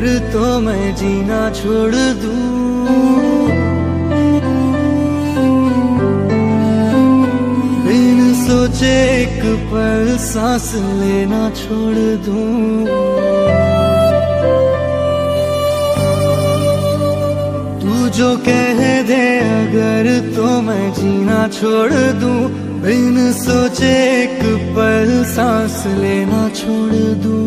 जीना छोड़ दूँ। बिन सोचे एक पल सांस लेना छोड़ दूँ। तू जो कह दे अगर तो मैं जीना छोड़ दूँ। बिन सोचे एक पल सांस लेना छोड़ दूँ।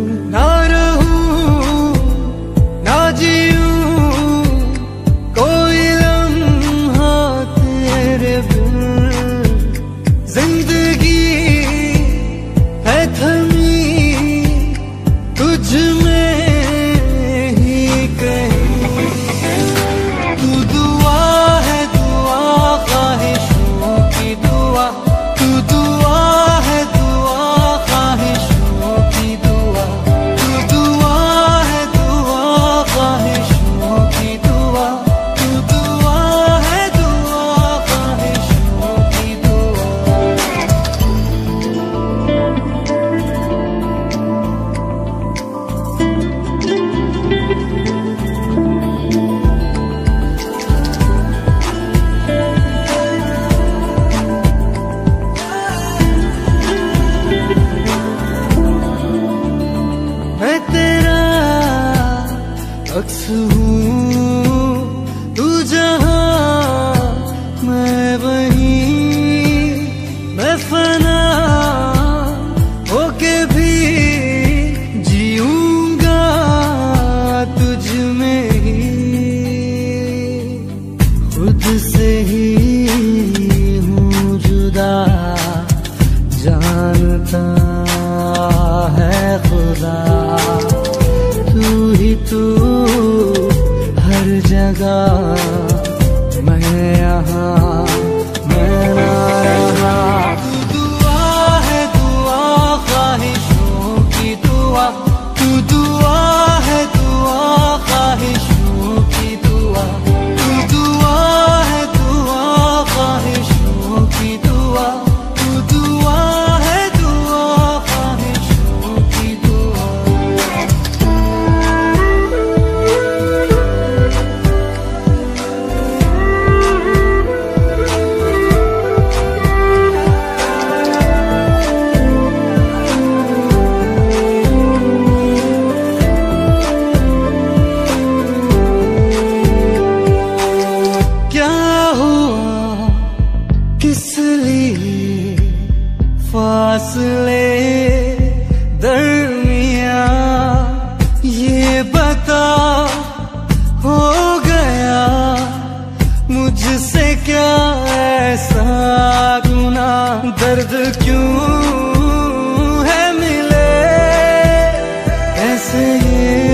अक्स हूँ, तू जहाँ, मैं वहीं। मैं फना होके भी जीऊँगा तुझ में ही। खुद से ही हूँ जुदा, जानता है खुदा। तू ही तू लगा इसलिए फासले दरमिया ये बता हो गया, मुझसे क्या ऐसा गुना दर्द क्यों है मिले? ऐसे ही